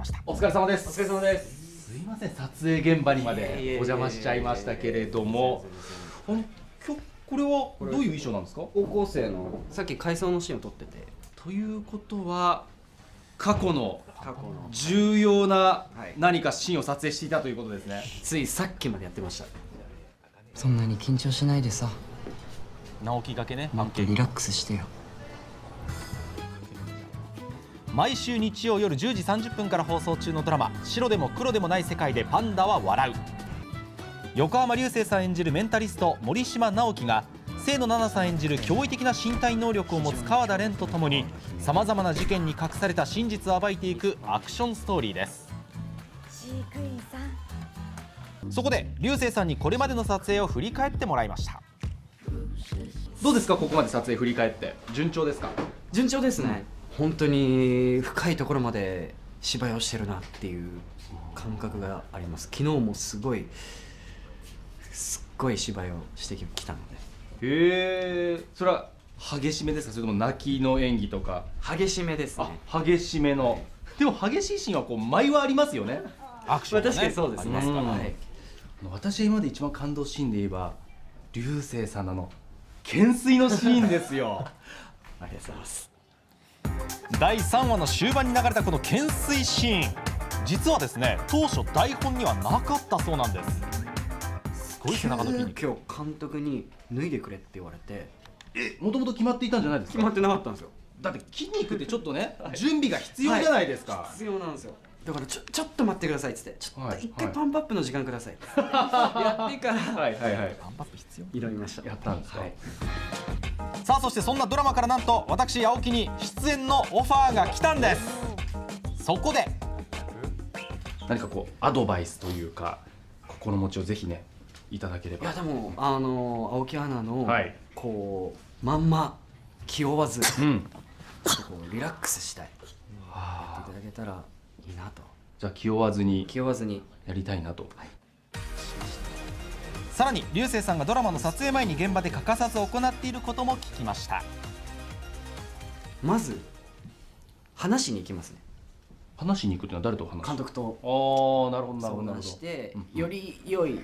ました。お疲れ様です。お疲れ様です。すいません撮影現場にまでお邪魔しちゃいましたけれども。今日これはどういう衣装なんですか？高校生のさっき回想のシーンを撮ってて。ということは過去の。重要なはい。何かシーンを撮影していたということですね、ついさっきまでやってました。そんなに緊張しないでさ。直木がけね。もっとリラックスしてよ毎週日曜夜10時30分から放送中のドラマ「白でも黒でもない世界でパンダは笑う」横浜流星さん演じるメンタリスト森島直樹が清野菜名さん演じる驚異的な身体能力を持つ川田蓮とともにさまざまな事件に隠された真実を暴いていくアクションストーリーです。飼育員さん。そこで流星さんにこれまでの撮影を振り返ってもらいました。どうですかここまで撮影振り返って。順調ですか？順調ですね、本当に深いところまで芝居をしてるなっていう感覚があります。昨日もすごいすっごい芝居をしてきたので。へえ。それは激しめですか？それとも泣きの演技とか？激しめですね。あ激しめの。でも激しいシーンはこう舞はありますよね。アクションがね。まあ確かにそうですね。ありますから。はい。私が今まで一番感動シーンで言えば流星さんの懸垂のシーンですよ。ありがとうございます第3話の終盤に流れたこの懸垂シーン。実はですね当初台本にはなかったそうなんです。すごい背中の筋肉今日監督に脱いでくれって言われてもともと決まっていたんじゃないですか？決まってなかったんですよ。だって筋肉ってちょっとね、準備が必要じゃないですか、必要なんですよ。だからちょちょっと待ってくださいっつって。ちょっはいと一回はい。パンプアップの時間ください、やってから。はいはいはい。パンプアップ必要？挑みました。やったんですか？はいさあそしてそんなドラマからなんと私青木に出演のオファーが来たんです。そこで何かこうアドバイスというか心持ちをぜひねいただければ。いやでもあの青木アナの、はい。こうまんま気負わずちょうんっとこうリラックスしたい。やっていただけたらいいなと。じゃあ気負わずに気負わずに。やりたいなと、さらに流星さんがドラマの撮影前に現場で欠かさず行っていることも聞きました。まず話しに行きますね。話しに行くっていうのは誰と話す？監督と。ああなるほどなるほ相どしてうんうん。より良い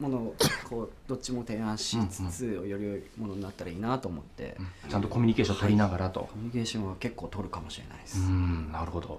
ものをこうどっちも提案しつつより良いものになったらいいなと思って。ちゃんとコミュニケーション取りながらと、コミュニケーションは結構取るかもしれないです、うんなるほど、はい